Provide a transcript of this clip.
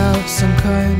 out some kind